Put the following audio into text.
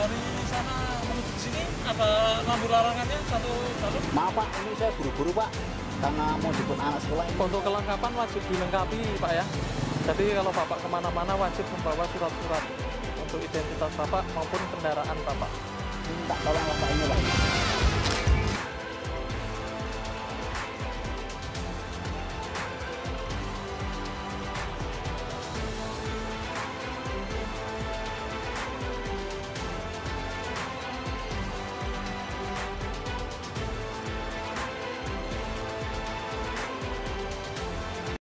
dari sana menuju sini apa lampu larangannya satu satu? Maaf Pak, ini saya buru-buru Pak karena mau jemput anak sekolah ini. Untuk kelengkapan wajib dilengkapi Pak ya. Jadi kalau Bapak ke mana-mana wajib membawa surat-surat untuk identitas Bapak maupun kendaraan Bapak. Hmm, Minta tolong Bapak ini Pak.